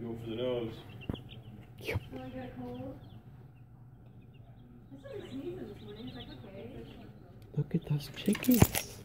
the nose. Look at those chickens.